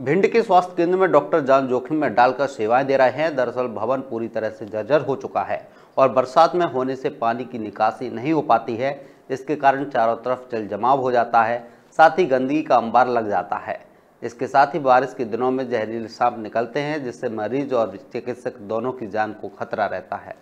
भिंड के स्वास्थ्य केंद्र में डॉक्टर जान जोखिम में डालकर सेवाएँ दे रहे हैं। दरअसल भवन पूरी तरह से जर्जर हो चुका है और बरसात में होने से पानी की निकासी नहीं हो पाती है इसके कारण चारों तरफ़ जल जमाव हो जाता है, साथ ही गंदगी का अंबार लग जाता है। इसके साथ ही बारिश के दिनों में जहरीले सांप निकलते हैं, जिससे मरीज़ और चिकित्सक दोनों की जान को खतरा रहता है।